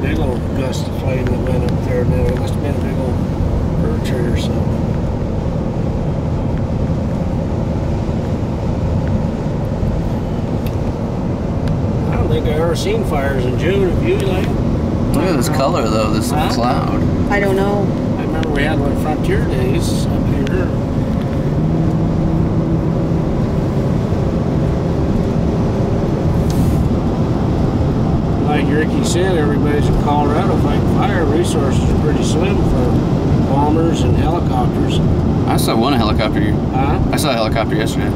big old gust of flame that went up there, and then it must have been a big old fir tree or something. I don't think I've ever seen fires in June. Have you, Elaine? Look at this color though, this Huh? cloud. I don't know. I remember we had one Frontier Days up here. Like Ricky said, everybody's in Colorado fighting fire. Resources are pretty slim for bombers and helicopters. I saw one helicopter. Huh? I saw a helicopter yesterday.